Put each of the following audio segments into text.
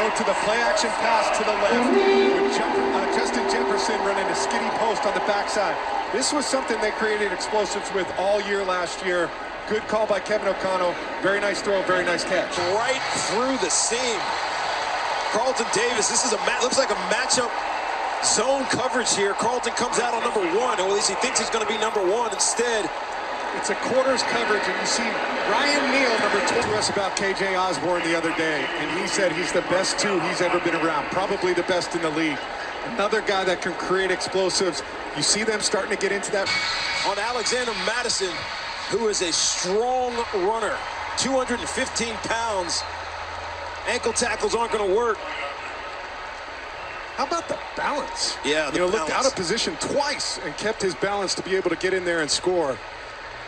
go to the play action pass to the left with uh, Justin Jefferson running a skinny post on the backside. This was something they created explosives with all year last year. Good call by Kevin O'Connell. Very nice throw, very nice catch. Right through the seam. Carlton Davis, this is a looks like a matchup zone coverage here. Carlton comes out on number one, or at least he thinks he's going to be number one. Instead, it's a quarters coverage, and you see Ryan Neal, number two, to us about K.J. Osborn the other day, and he said he's the best two he's ever been around, probably the best in the league. Another guy that can create explosives. You see them starting to get into that. On Alexander Mattison, who is a strong runner, 215 pounds. Ankle tackles aren't going to work. How about the balance? Yeah, the you know, balance. looked out of position twice and kept his balance to be able to get in there and score.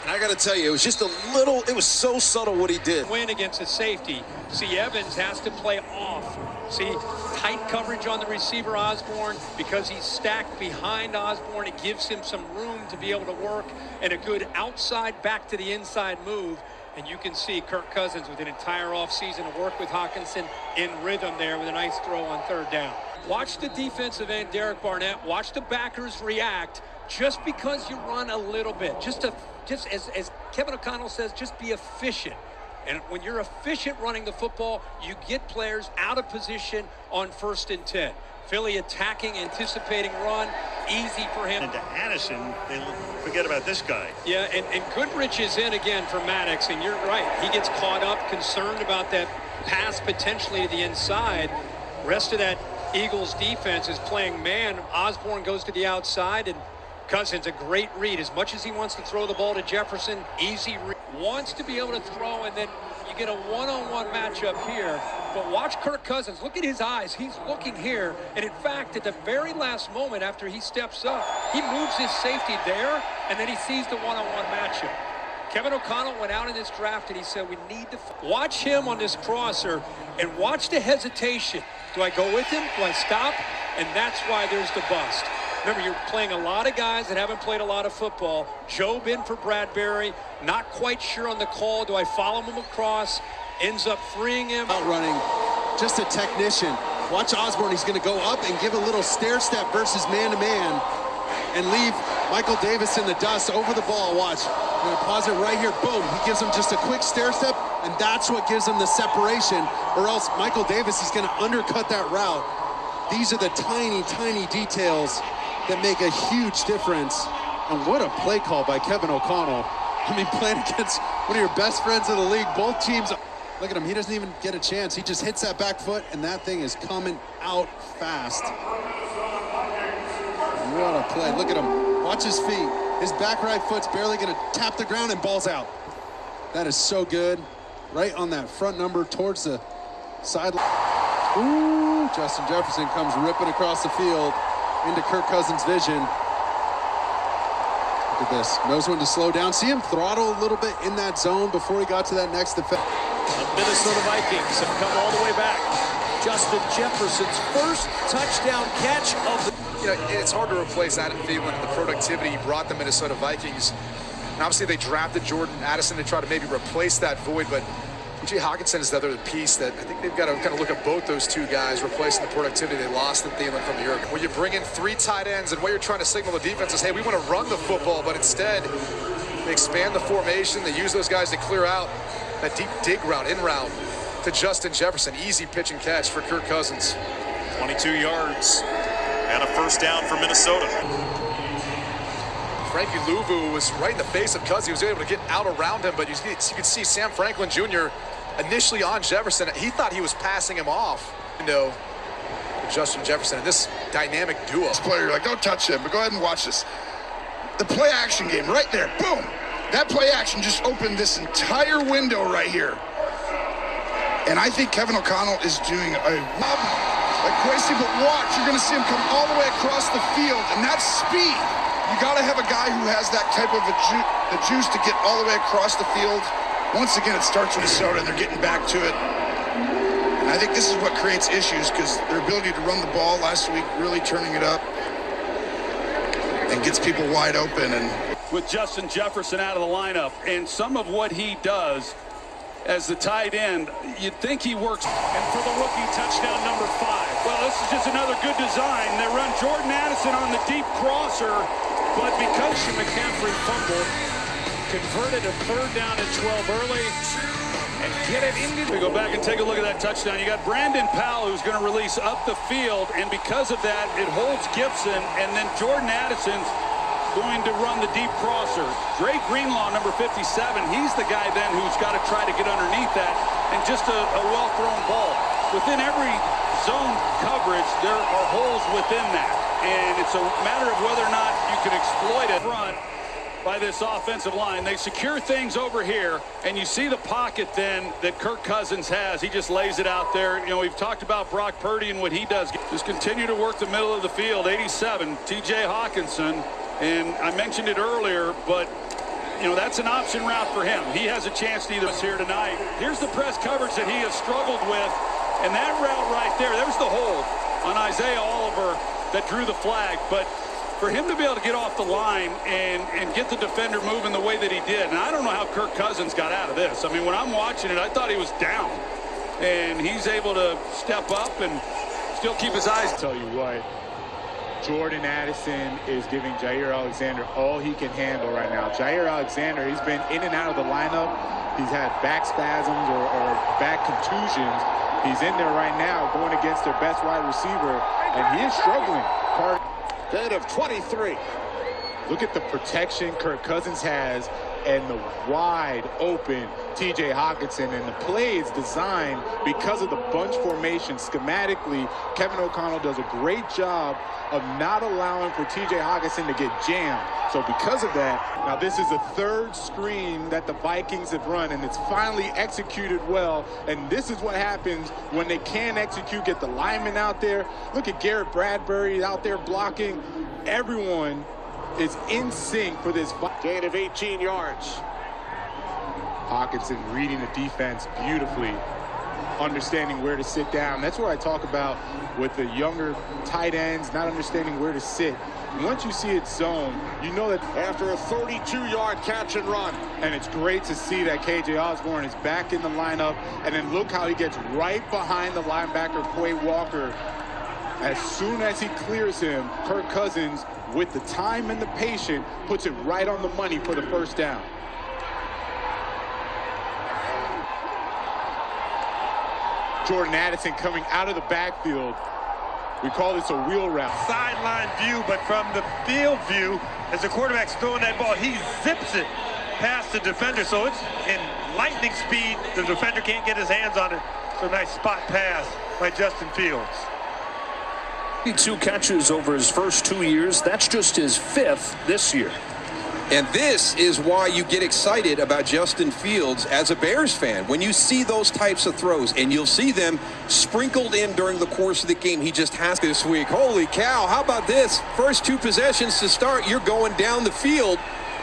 And I got to tell you, it was just a little, it was so subtle what he did. Win against a safety. See, Evans has to play off. See, tight coverage on the receiver, Osborn because he's stacked behind Osborn. It gives him some room to be able to work and a good outside back to the inside move. And you can see Kirk Cousins with an entire offseason to work with Hockenson in rhythm there with a nice throw on third down. Watch the defensive end, Derek Barnett. Watch the backers react just because you run a little bit. Just to, just as, as Kevin O'Connell says, just be efficient. And when you're efficient running the football, you get players out of position on first and 10. Philly attacking, anticipating run, easy for him. And to Addison, they forget about this guy. Yeah, and, and Goodrich is in again for Maddox, and you're right. He gets caught up, concerned about that pass potentially to the inside. Rest of that Eagles defense is playing man. Osborn goes to the outside, and Cousins, a great read. As much as he wants to throw the ball to Jefferson, easy read. Wants to be able to throw, and then you get a one-on-one -on -one matchup here. But watch Kirk Cousins. Look at his eyes. He's looking here. And in fact, at the very last moment after he steps up, he moves his safety there, and then he sees the one-on-one -on -one matchup. Kevin O'Connell went out in this draft and he said, we need to watch him on this crosser and watch the hesitation. Do I go with him? Do I stop? And that's why there's the bust. Remember, you're playing a lot of guys that haven't played a lot of football. Jobe in for Bradbury. Not quite sure on the call. Do I follow him across? Ends up freeing him. Out running. Just a technician. Watch Osborn. He's going to go up and give a little stair step versus man-to-man -man and leave Michael Davis in the dust over the ball. Watch. I'm going to pause it right here. Boom. He gives him just a quick stair step, and that's what gives him the separation, or else Michael Davis is going to undercut that route. These are the tiny, tiny details that make a huge difference. And what a play call by Kevin O'Connell. I mean, playing against one of your best friends in the league, both teams. Look at him, he doesn't even get a chance. He just hits that back foot, and that thing is coming out fast. What a play. Look at him. Watch his feet. His back right foot's barely going to tap the ground and balls out. That is so good. Right on that front number towards the sideline. Ooh, Justin Jefferson comes ripping across the field into Kirk Cousins' vision. Look at this. Knows when to slow down. See him throttle a little bit in that zone before he got to that next defense. The Minnesota Vikings have come all the way back. Justin Jefferson's first touchdown catch of the... You know, it's hard to replace Adam Thielen and the productivity he brought the Minnesota Vikings. And obviously they drafted Jordan Addison to try to maybe replace that void, but T.J. Hockenson is the other piece that I think they've got to kind of look at both those two guys, replacing the productivity they lost in Thielen from the year. When you bring in three tight ends and what you're trying to signal the defense is, hey, we want to run the football, but instead they expand the formation. They use those guys to clear out that deep dig route, in route to Justin Jefferson. Easy pitch and catch for Kirk Cousins. 22 yards and a first down for Minnesota. Frankie Luvu was right in the face of Cousins. He was able to get out around him, but you, you could see Sam Franklin Jr initially on Jefferson. He thought he was passing him off. You know, Justin Jefferson and this dynamic duo. This player, like, don't touch him, but go ahead and watch this. The play action game right there, boom. That play action just opened this entire window right here. And I think Kevin O'Connell is doing a job like crazy, but watch, you're gonna see him come all the way across the field, and that's speed. You gotta have a guy who has that type of a ju the juice to get all the way across the field once again, it starts with Minnesota, and they're getting back to it. And I think this is what creates issues because their ability to run the ball last week, really turning it up, and gets people wide open. And with Justin Jefferson out of the lineup, and some of what he does as the tight end. You'd think he works. And for the rookie, touchdown number five. Well, this is just another good design. They run Jordan Addison on the deep crosser, but because McCaffrey fumbled, converted a third down and 12 early, and get it into we go back and take a look at that touchdown. You got Brandon Powell who's going to release up the field, and because of that, it holds Gibson, and then Jordan Addison's going to run the deep crosser. Dre Greenlaw, number 57, he's the guy then who's got to try to get underneath that, and just a, a well-thrown ball. Within every zone coverage, there are holes within that, and it's a matter of whether or not you can exploit it front by this offensive line. They secure things over here, and you see the pocket then that Kirk Cousins has. He just lays it out there. You know, we've talked about Brock Purdy and what he does. Just continue to work the middle of the field. 87, T.J. Hockenson. And I mentioned it earlier, but you know, that's an option route for him. He has a chance to either us here tonight. Here's the press coverage that he has struggled with. And that route right there, there's the hole on Isaiah Oliver that drew the flag. But for him to be able to get off the line and, and get the defender moving the way that he did, and I don't know how Kirk Cousins got out of this. I mean, when I'm watching it, I thought he was down. And he's able to step up and still keep his eyes. Tell you what, Jordan Addison is giving Jaire Alexander all he can handle right now. Jaire Alexander, he's been in and out of the lineup. He's had back spasms or, or back contusions. He's in there right now going against their best wide receiver, and he is struggling. Gain of 23. Look at the protection Kirk Cousins has and the wide open TJ Hockenson. And the play is designed because of the bunch formation schematically. Kevin O'Connell does a great job of not allowing for TJ Hockenson to get jammed. So because of that, now this is the third screen that the Vikings have run, and it's finally executed well. And this is what happens when they can execute, get the linemen out there. Look at Garrett Bradbury out there blocking. Everyone is in sync for this gain of 18 yards. Hockenson reading the defense beautifully, understanding where to sit down. That's what I talk about with the younger tight ends, not understanding where to sit. Once you see it zone, you know that after a 32-yard catch and run. And it's great to see that KJ Osborn is back in the lineup. And then look how he gets right behind the linebacker, Quay Walker. As soon as he clears him, Kirk Cousins with the time and the patience, puts it right on the money for the first down. Jordan Addison coming out of the backfield. We call this a wheel route. Sideline view, but from the field view, as the quarterback's throwing that ball, he zips it past the defender. So it's in lightning speed. The defender can't get his hands on it. So nice spot pass by Justin Fields. 22 catches over his first two years. That's just his fifth this year. And this is why you get excited about Justin Fields as a Bears fan. When you see those types of throws, and you'll see them sprinkled in during the course of the game, he just has this week. Holy cow, how about this? First two possessions to start, you're going down the field,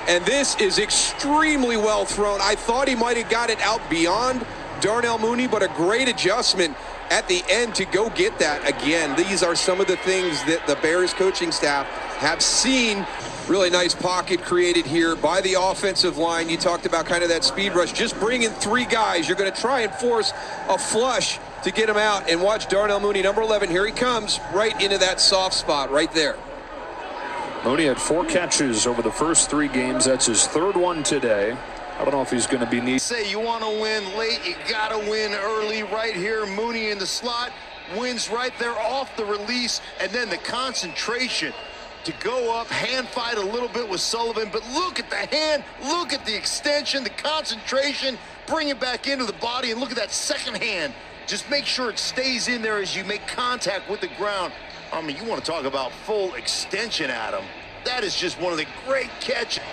and this is extremely well thrown. I thought he might have got it out beyond Darnell Mooney, but a great adjustment at the end to go get that again. These are some of the things that the Bears coaching staff have seen. Really nice pocket created here by the offensive line. You talked about kind of that speed rush. Just bring in three guys. You're going to try and force a flush to get him out. And watch Darnell Mooney, number 11. Here he comes right into that soft spot right there. Mooney had four catches over the first three games. That's his third one today. I don't know if he's going to be neat. Say you want to win late, you got to win early right here. Mooney in the slot wins right there off the release, and then the concentration to go up, hand fight a little bit with Sullivan, but look at the hand, look at the extension, the concentration, bring it back into the body, and look at that second hand. Just make sure it stays in there as you make contact with the ground. I mean, you want to talk about full extension, Adam. That is just one of the great catches.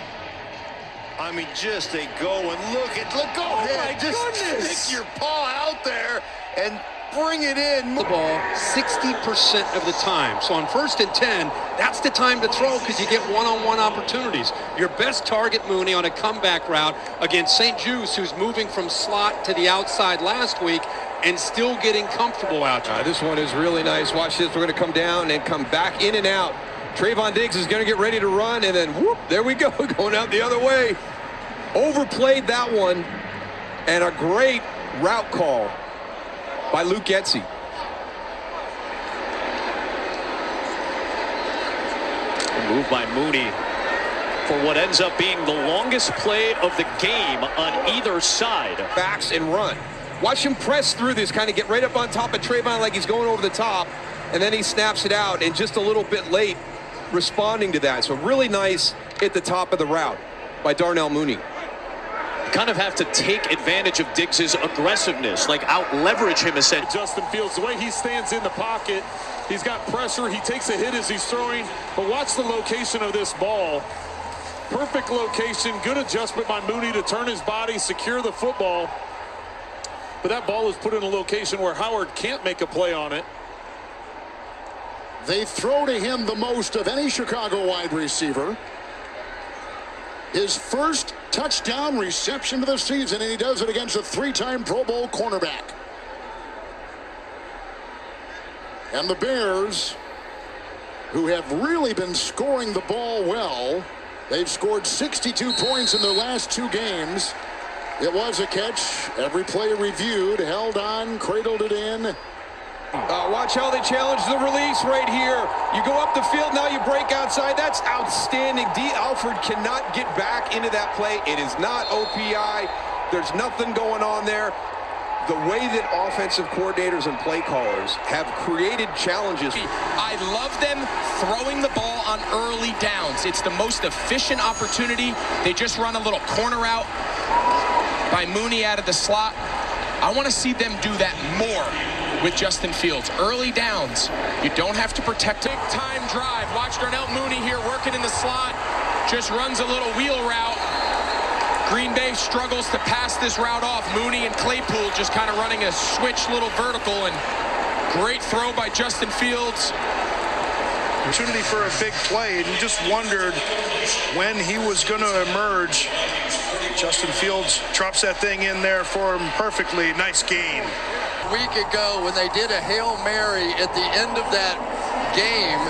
I mean, just a go and look at, look, go oh ahead, just goodness. stick your paw out there and bring it in. The ball 60% of the time. So on first and 10, that's the time to throw because you get one-on-one -on -one opportunities. Your best target, Mooney, on a comeback route against St. Juste, who's moving from slot to the outside last week and still getting comfortable out there. Uh, this one is really nice. Watch this. We're going to come down and come back in and out. Trevon Diggs is going to get ready to run, and then whoop, there we go, going out the other way. Overplayed that one. And a great route call by Luke Getsy. Move by Mooney for what ends up being the longest play of the game on either side. Backs and run. Watch him press through this, kind of get right up on top of Trevon like he's going over the top, and then he snaps it out and just a little bit late responding to that. So really nice at the top of the route by Darnell Mooney. Kind of have to take advantage of Diggs's aggressiveness, like out leverage him essentially. Justin Fields, the way he stands in the pocket, he's got pressure, he takes a hit as he's throwing, but watch the location of this ball. Perfect location, good adjustment by Mooney to turn his body, secure the football. But that ball is put in a location where Howard can't make a play on it. They throw to him the most of any Chicago wide receiver. His first touchdown reception of the season, and he does it against a three-time Pro Bowl cornerback. And the Bears, who have really been scoring the ball well, they've scored 62 points in their last two games. It was a catch. Every play reviewed, held on, cradled it in. Watch how they challenge the release right here. You go up the field, now you break outside. That's outstanding. Dee Alford cannot get back into that play. It is not OPI. There's nothing going on there. The way that offensive coordinators and play callers have created challenges. I love them throwing the ball on early downs. It's the most efficient opportunity. They just run a little corner out by Mooney out of the slot. I want to see them do that more with Justin Fields. Early downs, you don't have to protect. Big time drive. Watch Darnell Mooney here working in the slot. Just runs a little wheel route. Green Bay struggles to pass this route off. Mooney and Claypool just kind of running a switch little vertical and great throw by Justin Fields. Opportunity for a big play, and you just wondered when he was going to emerge. Justin Fields drops that thing in there for him perfectly. Nice gain. A week ago, when they did a Hail Mary at the end of that game,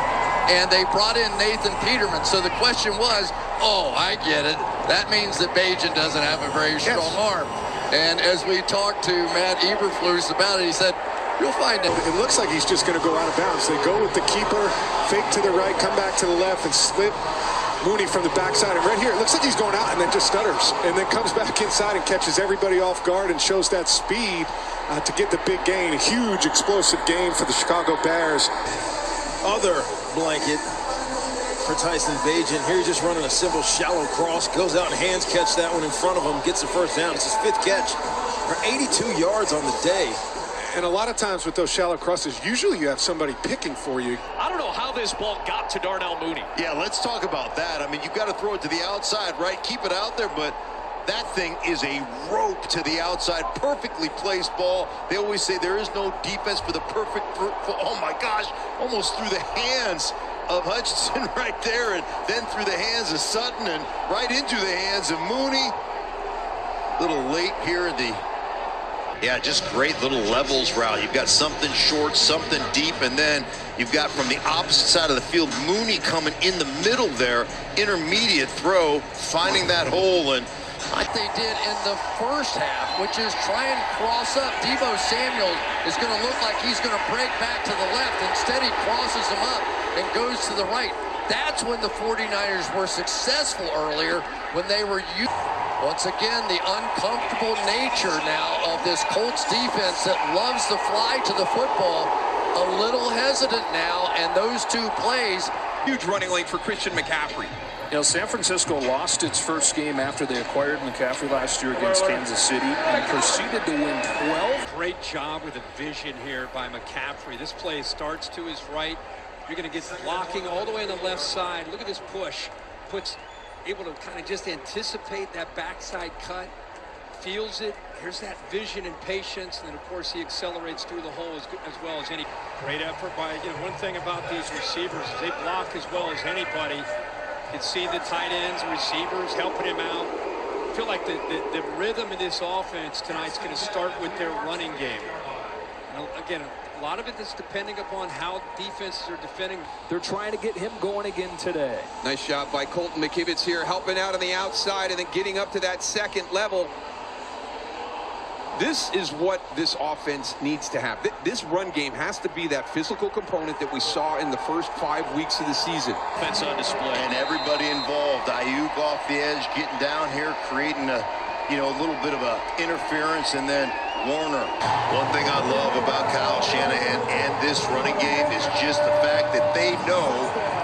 and they brought in Nathan Peterman. So the question was, oh, I get it. That means that Bagent doesn't have a very strong yes. arm. And as we talked to Matt Eberflus about it, he said, You'll find it. It looks like he's just going to go out of bounds. They go with the keeper, fake to the right, come back to the left, and slip Mooney from the backside. And right here, it looks like he's going out and then just stutters. And then comes back inside and catches everybody off guard and shows that speed uh, to get the big gain. A huge explosive game for the Chicago Bears. Other blanket for Tyson Bagent. Here he's just running a simple shallow cross. Goes out and hands catch that one in front of him. Gets the first down. It's his fifth catch for 82 yards on the day. And a lot of times with those shallow crosses, usually you have somebody picking for you. I don't know how this ball got to Darnell Mooney. Yeah, let's talk about that. I mean, you've got to throw it to the outside, right? Keep it out there, but that thing is a rope to the outside, perfectly placed ball. They always say there is no defense for the perfect, oh my gosh, almost through the hands of Hutchinson right there, and then through the hands of Sutton, and right into the hands of Mooney. A little late here in the yeah, just great little levels route. You've got something short, something deep, and then you've got from the opposite side of the field, Mooney coming in the middle there, intermediate throw, finding that hole, and like they did in the first half, which is try and cross up. Deebo Samuel is going to look like he's going to break back to the left. Instead, he crosses him up and goes to the right. That's when the 49ers were successful earlier, when they were once again, the uncomfortable nature now of this Colts defense that loves to fly to the football. A little hesitant now, and those two plays. Huge running lane for Christian McCaffrey. You know, San Francisco lost its first game after they acquired McCaffrey last year against Kansas City and proceeded to win 12. Great job with the vision here by McCaffrey. This play starts to his right. You're going to get blocking all the way on the left side. Look at this push. Puts able to kind of just anticipate that backside cut, feels it. Here's that vision and patience, and then of course he accelerates through the hole as, as well as any. Great effort by you know one thing about these receivers is they block as well as anybody. You can see the tight ends, receivers helping him out. I feel like the, the, the rhythm of this offense tonight is going to start with their running game. And again, a lot of it is depending upon how defenses are defending. They're trying to get him going again today. Nice job by Colton McKivitz here, helping out on the outside and then getting up to that second level. This is what this offense needs to have. This run game has to be that physical component that we saw in the first five weeks of the season. Offense on display. And everybody involved. Aiyuk off the edge, getting down here, creating a, you know, a little bit of a interference, and then Warner. One thing I love about Kyle Shanahan and this running game is just the fact that they know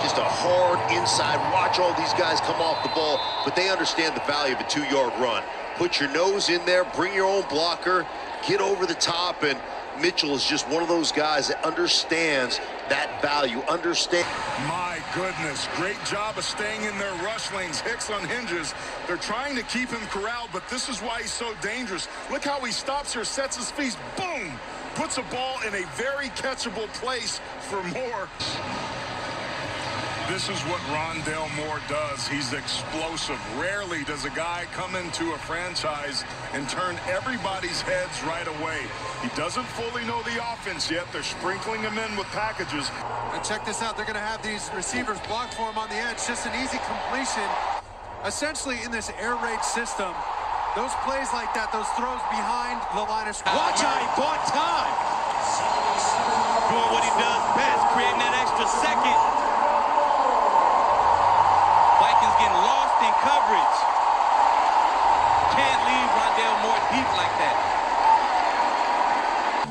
just a hard inside. Watch all these guys come off the ball, but they understand the value of a two-yard run. Put your nose in there, bring your own blocker, get over the top, and Mitchell is just one of those guys that understands that value, understand. My goodness, great job of staying in their rush lanes. Hicks on hinges. They're trying to keep him corralled, but this is why he's so dangerous. Look how he stops here, sets his feet, boom, puts a ball in a very catchable place for more. This is what Rondale Moore does. He's explosive. Rarely does a guy come into a franchise and turn everybody's heads right away. He doesn't fully know the offense yet. They're sprinkling him in with packages. And check this out. They're going to have these receivers block for him on the edge. Just an easy completion. Essentially, in this air raid system, those plays like that, those throws behind the line of scrimmage. Watch how he bought time. Doing what he does best, creating that extra second. Vikings getting lost in coverage. Can't leave Rondale Moore deep like that.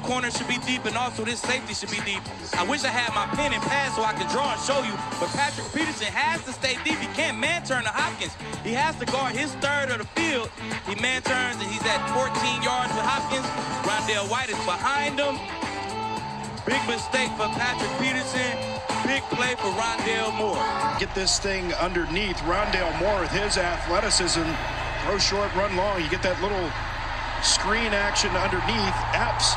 Corner should be deep, and also this safety should be deep. I wish I had my pen and pad so I could draw and show you, but Patrick Peterson has to stay deep. He can't man turn to Hopkins. He has to guard his third of the field. He man turns, and he's at 14 yards with Hopkins. Rondale White is behind him. Big mistake for Patrick Peterson. Big play for Rondale Moore. Get this thing underneath. Rondale Moore with his athleticism. Throw short, run long. You get that little screen action underneath. Epps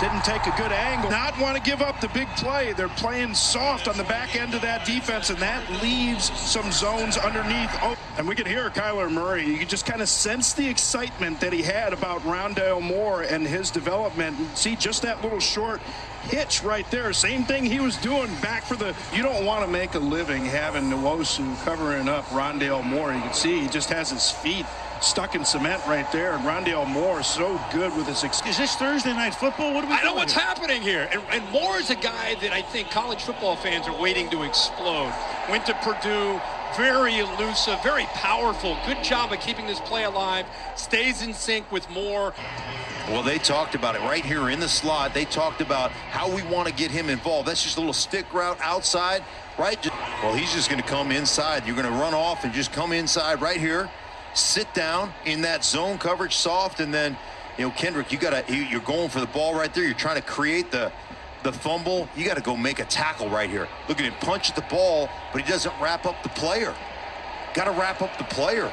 didn't take a good angle. Not want to give up the big play. They're playing soft on the back end of that defense, and that leaves some zones underneath. Oh, and we can hear Kyler Murray. You can just kind of sense the excitement that he had about Rondale Moore and his development. See just that little short hitch right there. Same thing he was doing back for the. You don't want to make a living having Nwosu covering up Rondale Moore. You can see he just has his feet stuck in cement right there. And Rondale Moore is so good with his. Is this Thursday night football? What are we I know what's here? happening here. And, and Moore is a guy that I think college football fans are waiting to explode. Went to Purdue, very elusive, very powerful. Good job of keeping this play alive. Stays in sync with Moore. Well, they talked about it right here in the slot. They talked about how we want to get him involved. That's just a little stick route outside, right? Well, he's just going to come inside. You're going to run off and just come inside right here, sit down in that zone coverage soft, and then, you know, Kendrick, you got to, you're going for the ball right there. You're trying to create the, the fumble. You got to go make a tackle right here. Look at him punch at the ball, but he doesn't wrap up the player. Got to wrap up the player,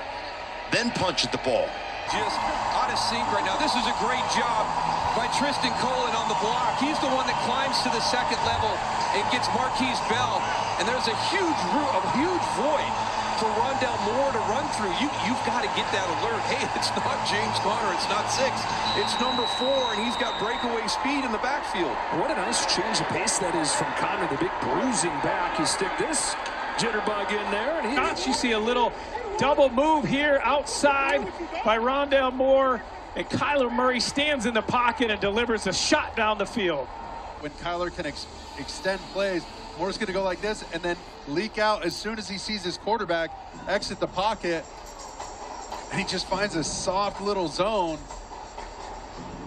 then punch at the ball just out of sync right now. This is a great job by Tristan Colin on the block. He's the one that climbs to the second level and gets Marquise Bell. And there's a huge, a huge void for Rondale Moore to run through. You, you've got to get that alert. Hey, it's not James Conner. It's not six. It's number four, and he's got breakaway speed in the backfield. What a nice change of pace that is from Conner, the big bruising back. You stick this jitterbug in there, and he... You see a little Double move here outside by Rondale Moore. And Kyler Murray stands in the pocket and delivers a shot down the field. When Kyler can ex extend plays, Moore's going to go like this and then leak out as soon as he sees his quarterback exit the pocket. And he just finds a soft little zone.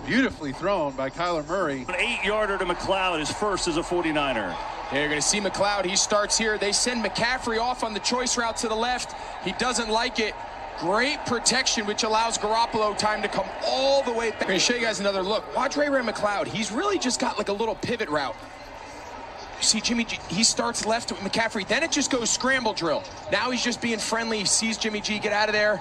Beautifully thrown by Kyler Murray. An eight-yarder to McCloud, his first as a 49er. Yeah, you're going to see McCloud. He starts here. They send McCaffrey off on the choice route to the left. He doesn't like it. Great protection, which allows Garoppolo time to come all the way back. I'm going to show you guys another look. Watch Ray Ray McCloud. He's really just got like a little pivot route. You see Jimmy G, he starts left with McCaffrey. Then it just goes scramble drill. Now he's just being friendly. He sees Jimmy G get out of there.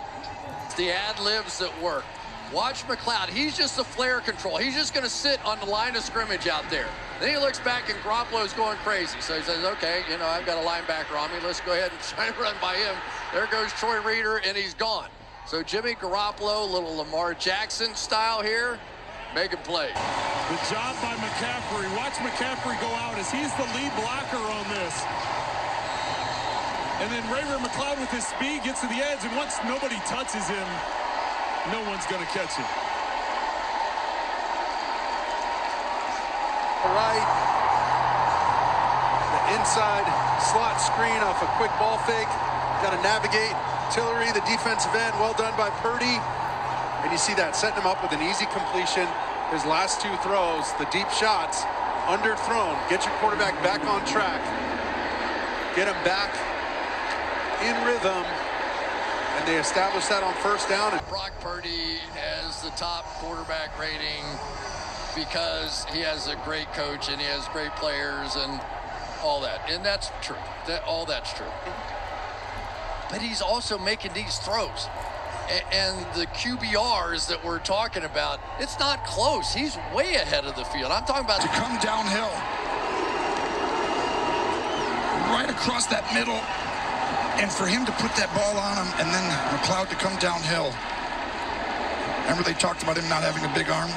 It's the ad-libs that work. Watch McCloud. He's just a flare control. He's just going to sit on the line of scrimmage out there. Then he looks back and Garoppolo's going crazy. So he says, okay, you know, I've got a linebacker on me. Let's go ahead and try and run by him. There goes Troy Reeder, and he's gone. So Jimmy Garoppolo, little Lamar Jackson style here, making play. The job by McCaffrey. Watch McCaffrey go out as he's the lead blocker on this. And then Ray Ray McCloud with his speed gets to the edge, and once nobody touches him, no one's going to catch him. Right. The inside slot screen off a quick ball fake. Got to navigate. Tillery, the defensive end, well done by Purdy. And you see that, setting him up with an easy completion. His last two throws, the deep shots, underthrown. Get your quarterback back on track. Get him back in rhythm. And they establish that on first down. And Brock Purdy has the top quarterback rating because he has a great coach and he has great players and all that. And that's true. That all that's true. But he's also making these throws. And the QBRs that we're talking about, it's not close. He's way ahead of the field. I'm talking about to come downhill. Right across that middle. And for him to put that ball on him and then McCloud to come downhill. Remember they talked about him not having a big arm?